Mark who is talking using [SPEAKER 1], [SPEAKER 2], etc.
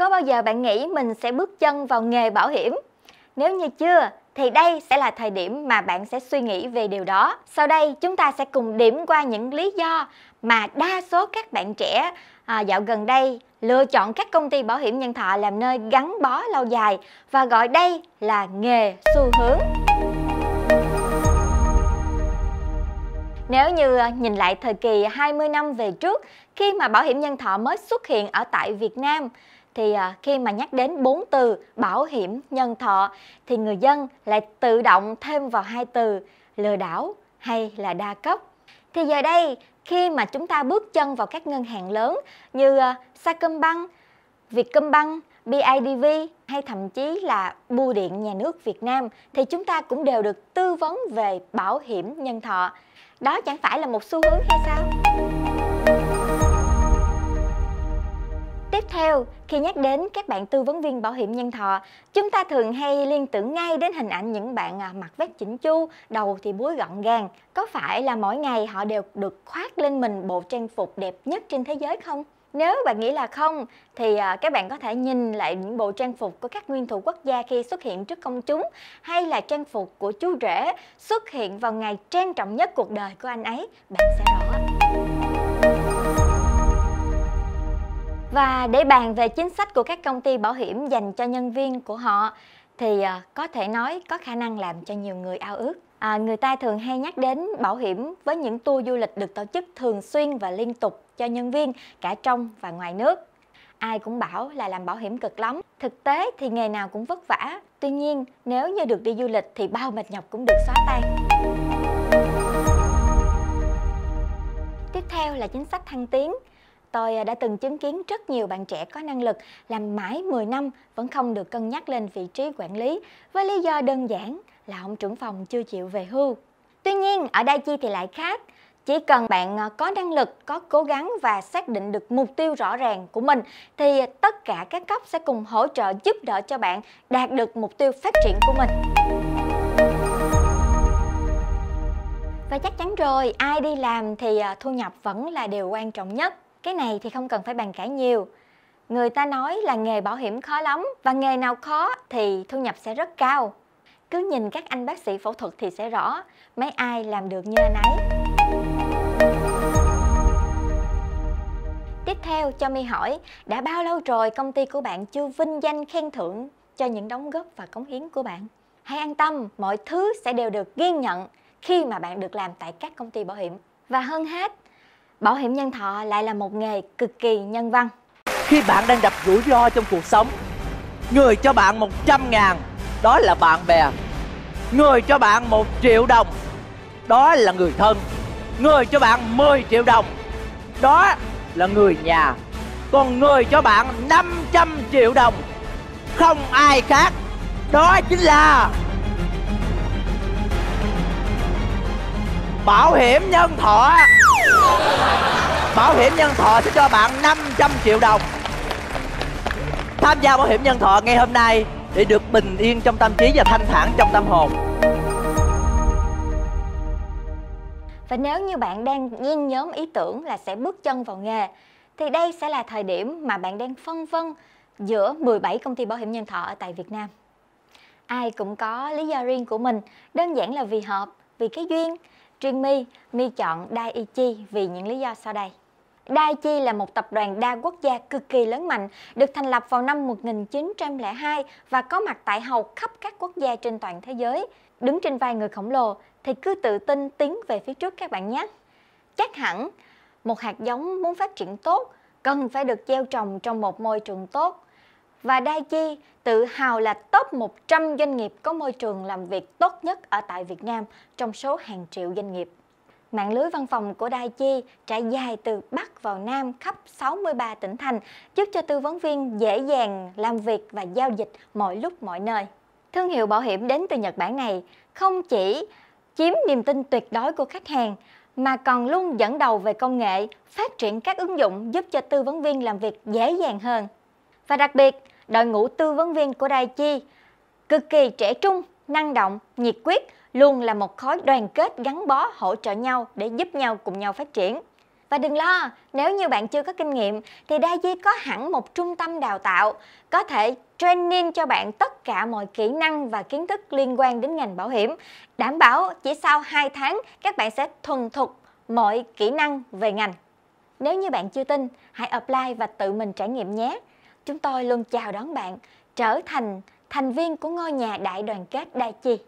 [SPEAKER 1] Có bao giờ bạn nghĩ mình sẽ bước chân vào nghề bảo hiểm? Nếu như chưa, thì đây sẽ là thời điểm mà bạn sẽ suy nghĩ về điều đó. Sau đây chúng ta sẽ cùng điểm qua những lý do mà đa số các bạn trẻ à, dạo gần đây lựa chọn các công ty bảo hiểm nhân thọ làm nơi gắn bó lâu dài và gọi đây là nghề xu hướng. Nếu như à, nhìn lại thời kỳ 20 năm về trước khi mà bảo hiểm nhân thọ mới xuất hiện ở tại Việt Nam thì à, khi mà nhắc đến bốn từ bảo hiểm nhân thọ thì người dân lại tự động thêm vào hai từ lừa đảo hay là đa cấp. Thì giờ đây khi mà chúng ta bước chân vào các ngân hàng lớn như à, Sacombank, Vietcombank, BIDV hay thậm chí là bưu điện nhà nước Việt Nam thì chúng ta cũng đều được tư vấn về bảo hiểm nhân thọ. Đó chẳng phải là một xu hướng hay sao? Tiếp theo, khi nhắc đến các bạn tư vấn viên bảo hiểm nhân thọ, chúng ta thường hay liên tưởng ngay đến hình ảnh những bạn à, mặc vest chỉnh chu, đầu thì búi gọn gàng. Có phải là mỗi ngày họ đều được khoác lên mình bộ trang phục đẹp nhất trên thế giới không? Nếu bạn nghĩ là không thì à, các bạn có thể nhìn lại những bộ trang phục của các nguyên thủ quốc gia khi xuất hiện trước công chúng hay là trang phục của chú rể xuất hiện vào ngày trang trọng nhất cuộc đời của anh ấy, bạn sẽ rõ. Và để bàn về chính sách của các công ty bảo hiểm dành cho nhân viên của họ thì ờ, có thể nói có khả năng làm cho nhiều người ao ước. À, người ta thường hay nhắc đến bảo hiểm với những tour du lịch được tổ chức thường xuyên và liên tục cho nhân viên cả trong và ngoài nước. Ai cũng bảo là làm bảo hiểm cực lắm. Thực tế thì nghề nào cũng vất vả. Tuy nhiên, nếu như được đi du lịch thì bao mệt nhọc cũng được xóa tan. Tiếp theo là chính sách thăng tiến. Tôi à, đã từng chứng kiến rất nhiều bạn trẻ có năng lực làm mãi 10 năm vẫn không được cân nhắc lên vị trí quản lý với lý do đơn giản là ông trưởng phòng chưa chịu về hưu. Tuy nhiên, ở đây Chi thì lại khác. Chỉ cần bạn à, có năng lực, có cố gắng và xác định được mục tiêu rõ ràng của mình thì tất cả các cấp sẽ cùng hỗ trợ giúp đỡ cho bạn đạt được mục tiêu phát triển của mình. Và chắc chắn rồi, ai đi làm thì à, thu nhập vẫn là điều quan trọng nhất. Cái này thì không cần phải bàn cãi nhiều. Người ta nói là nghề bảo hiểm khó lắm và nghề nào khó thì thu nhập sẽ rất cao. Cứ nhìn các anh bác sĩ phẫu thuật thì sẽ rõ mấy ai làm được như anh ấy. Tiếp theo cho mi hỏi, đã bao lâu rồi công ty của bạn chưa vinh danh khen thưởng cho những đóng góp và cống hiến của bạn? Hãy an tâm, mọi thứ sẽ đều được ghi nhận khi mà bạn được làm tại các công ty bảo hiểm. Và hơn hết, bảo hiểm nhân thọ lại là một nghề cực kỳ nhân văn.
[SPEAKER 2] Khi bạn đang gặp rủi ro trong cuộc sống, người cho bạn 100 ngàn, đó là bạn bè. Người cho bạn 1 triệu đồng, đó là người thân. Người cho bạn 10 triệu đồng, đó là người nhà. Còn người cho bạn 500 triệu đồng, không ai khác, đó chính là Bảo hiểm nhân thọ Bảo hiểm nhân thọ sẽ cho bạn 500 triệu đồng. Tham gia bảo hiểm nhân thọ ngay hôm nay Để được bình yên trong tâm trí và thanh thản trong tâm hồn.
[SPEAKER 1] Và nếu như bạn đang nhen nhóm ý tưởng là sẽ bước chân vào nghề Thì đây sẽ là thời điểm mà bạn đang phân vân giữa 17 công ty bảo hiểm nhân thọ ở tại Việt Nam. Ai cũng có lý do riêng của mình Đơn giản là vì hợp, vì cái duyên Riêng My, My chọn Daiichi vì những lý do sau đây. Daiichi là một tập đoàn đa quốc gia cực kỳ lớn mạnh, được thành lập vào năm 1902 và có mặt tại hầu khắp các quốc gia trên toàn thế giới. Đứng trên vai người khổng lồ thì cứ tự tin tiến về phía trước các bạn nhé. Chắc hẳn, một hạt giống muốn phát triển tốt cần phải được gieo trồng trong một môi trường tốt. Và Daiichi tự hào là top 100 doanh nghiệp có môi trường làm việc tốt nhất ở tại Việt Nam trong số hàng triệu doanh nghiệp. Mạng lưới văn phòng của Daiichi trải dài từ Bắc vào Nam khắp 63 tỉnh thành, giúp cho tư vấn viên dễ dàng làm việc và giao dịch mọi lúc mọi nơi. Thương hiệu bảo hiểm đến từ Nhật Bản này không chỉ chiếm niềm tin tuyệt đối của khách hàng mà còn luôn dẫn đầu về công nghệ, phát triển các ứng dụng giúp cho tư vấn viên làm việc dễ dàng hơn. Và đặc biệt, đội ngũ tư vấn viên của Daiichi cực kỳ trẻ trung, năng động, nhiệt quyết, luôn là một khối đoàn kết gắn bó hỗ trợ nhau để giúp nhau cùng nhau phát triển. Và đừng lo, nếu như bạn chưa có kinh nghiệm thì Daji có hẳn một trung tâm đào tạo có thể training cho bạn tất cả mọi kỹ năng và kiến thức liên quan đến ngành bảo hiểm. Đảm bảo chỉ sau 2 tháng các bạn sẽ thuần thục mọi kỹ năng về ngành. Nếu như bạn chưa tin, hãy apply và tự mình trải nghiệm nhé. Chúng tôi luôn chào đón bạn trở thành thành viên của ngôi nhà đại đoàn kết đại Chi.